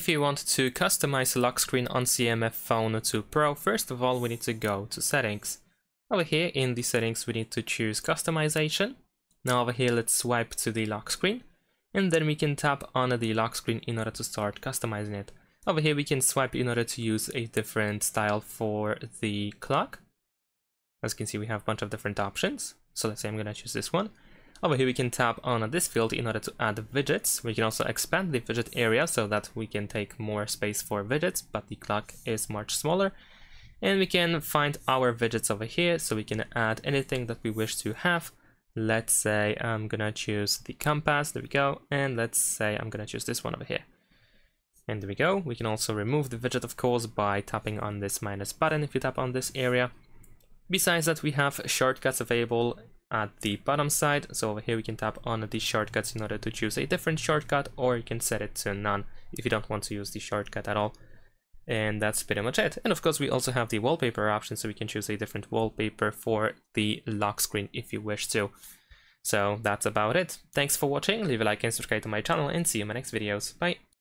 if you want to customize the lock screen on CMF Phone 2 Pro, first of all we need to go to settings. Over here in the settings we need to choose customization. Now over here let's swipe to the lock screen and then we can tap on the lock screen in order to start customizing it. Over here we can swipe in order to use a different style for the clock. As you can see we have a bunch of different options. So let's say I'm gonna choose this one. Over here we can tap on this field in order to add widgets. We can also expand the widget area so that we can take more space for widgets, but the clock is much smaller. And we can find our widgets over here so we can add anything that we wish to have. Let's say I'm gonna choose the compass, there we go. And let's say I'm gonna choose this one over here. And there we go. We can also remove the widget, of course, by tapping on this minus button if you tap on this area. Besides that, we have shortcuts available at the bottom side. So over here we can tap on the shortcuts in order to choose a different shortcut or you can set it to none if you don't want to use the shortcut at all. And that's pretty much it. And of course we also have the wallpaper option so we can choose a different wallpaper for the lock screen if you wish to. So that's about it. Thanks for watching, leave a like and subscribe to my channel and see you in my next videos. Bye!